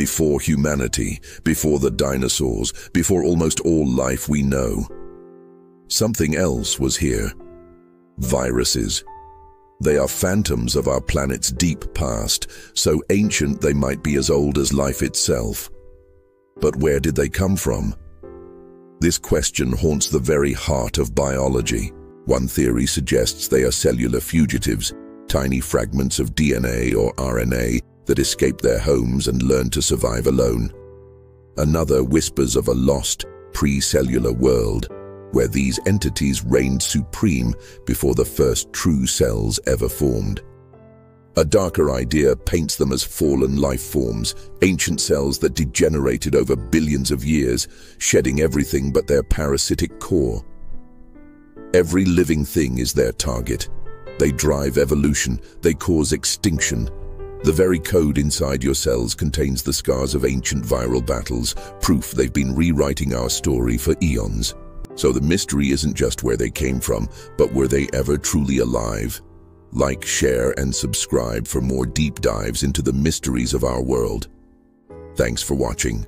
Before humanity, before the dinosaurs, before almost all life we know. Something else was here. Viruses. They are phantoms of our planet's deep past, so ancient they might be as old as life itself. But where did they come from? This question haunts the very heart of biology. One theory suggests they are cellular fugitives, tiny fragments of DNA or RNA that escape their homes and learn to survive alone. Another whispers of a lost, pre-cellular world, where these entities reigned supreme before the first true cells ever formed. A darker idea paints them as fallen life forms, ancient cells that degenerated over billions of years, shedding everything but their parasitic core. Every living thing is their target. They drive evolution, they cause extinction. The very code inside your cells contains the scars of ancient viral battles, proof they've been rewriting our story for eons. So the mystery isn't just where they came from, but were they ever truly alive? Like, share, and subscribe for more deep dives into the mysteries of our world. Thanks for watching.